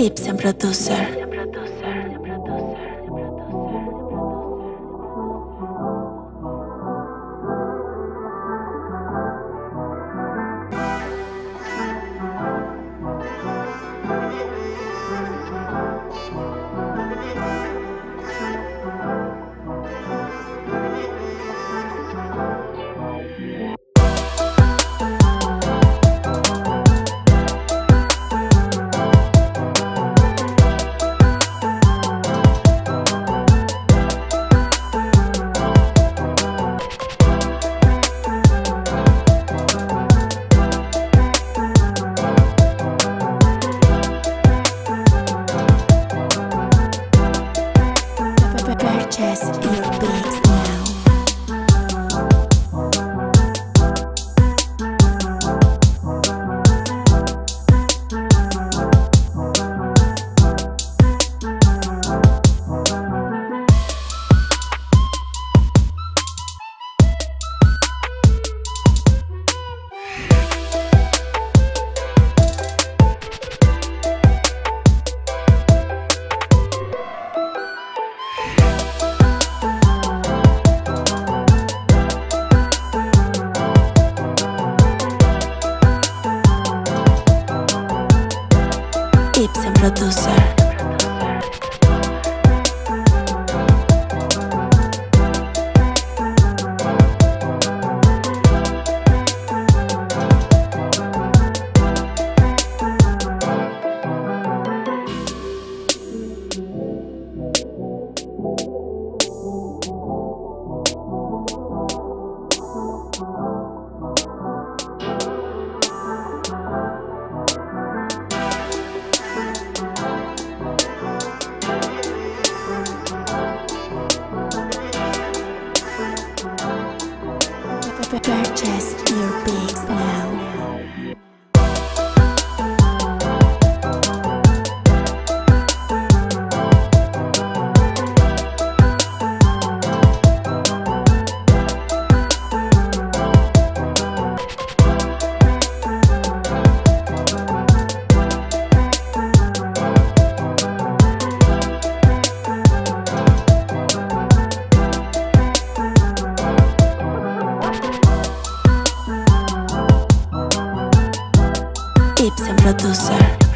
Ibsen producer. Mix en producer. Purchase your beats now. Ibsen producer.